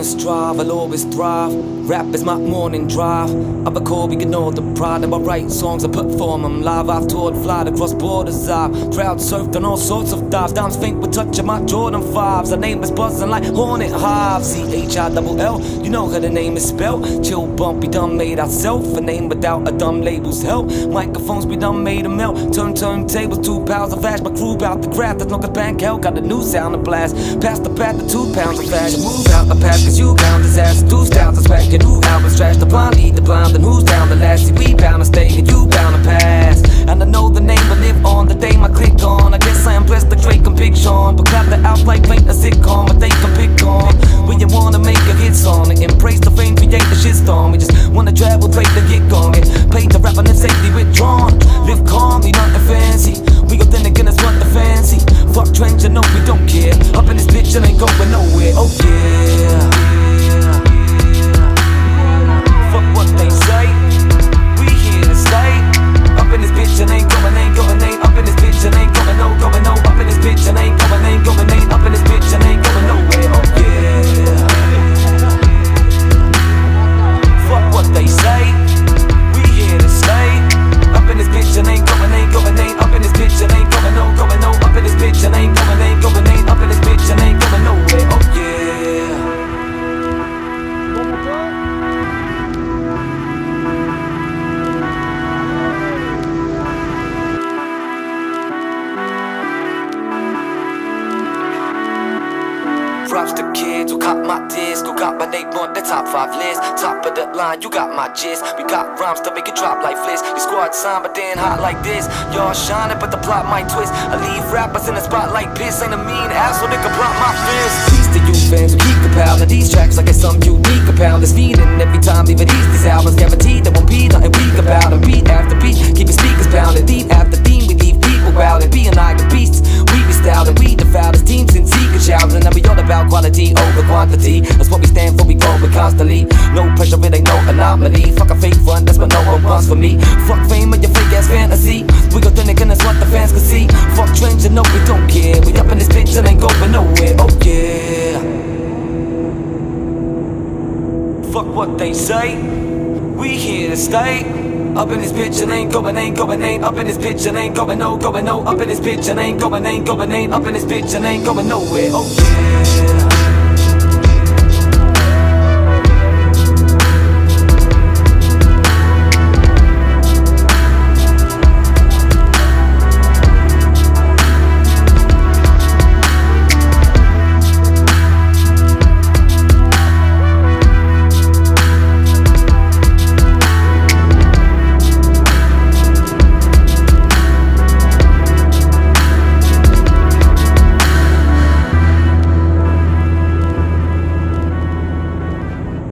wanna strive, I'll always thrive. Rap is my morning drive. I record, we ignore the pride. Now I write songs, I perform them live. I've toured, fly across borders. I've crowd surfed on all sorts of dives. Dimes faint with touch of my Jordan 5s. Her name is buzzing like Hornet Hive. C H I double L. You know how the name is spelled. Chill, bumpy, dumb, made ourself. A name without a dumb label's help. Microphones, we done made a melt. Turn turntables, two pounds of ash. My crew bout the craft. There's no bank hell. Got a new sound to blast. Pass the path to two pounds of fashion. Move out the path, cause you bound disaster. Two styles of swag, your new album's trash. The blind lead the blind, then who's down the last? See, we bound to stay and you bound to pass. And I know the name will live on the day my click on. I guess I am blessed like Drake and Big Sean. But clap the out like paint a sitcom, but they can pick on. When you wanna make a hit song and embrace the fame, create the shitstorm. We just wanna travel, to get. Get Props to kids who cop my disc, who got my name on the top five list. Top of the line, you got my gist. We got rhymes to make it drop like fliss. Your squad sign, but then hot like this. Y'all shining, but the plot might twist. I leave rappers in the spot like piss. Ain't a mean ass, so they can block my fist. Peace to you fans who keep compiling these tracks like it's some unique compound. It's feeding every time, it easy. These albums guaranteed that won't quality over quantity. That's what we stand for, we it constantly. No pressure, it ain't no anomaly. Fuck a fake front, that's what no one wants for me. Fuck fame and your fake ass fantasy. We go thin and that's what the fans can see. Fuck trends, you know we don't care. We up in this bitch and ain't going nowhere. Oh yeah. Fuck what they say. We here to stay. Up in this bitch and ain't going, ain't going, ain't up in this bitch and ain't going, no, going, no. Up in this bitch and ain't going, ain't going, ain't up in this bitch and ain't going nowhere. Oh yeah.